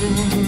you.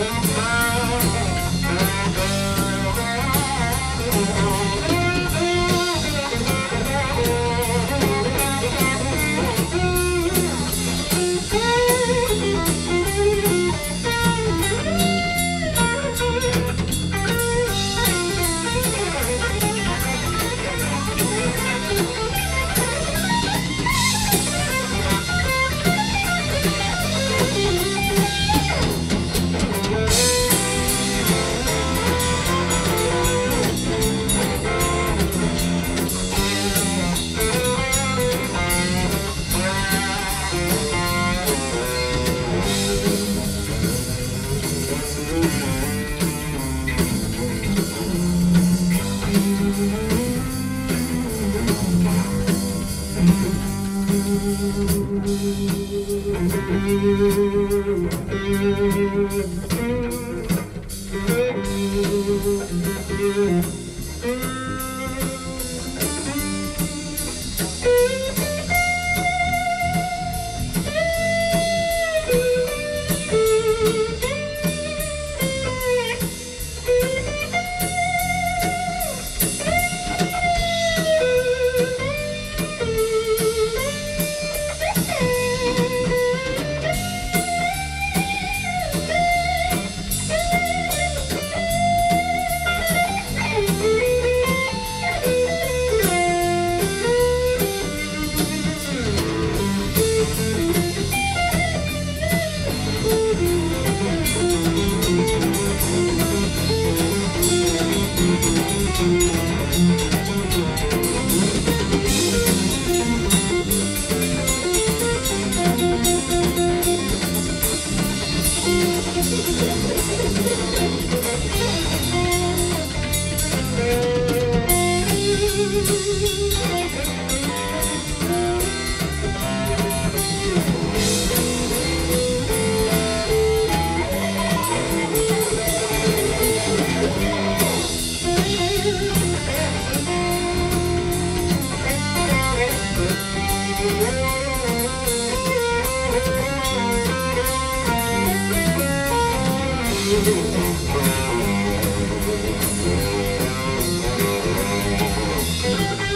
Música you.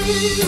You.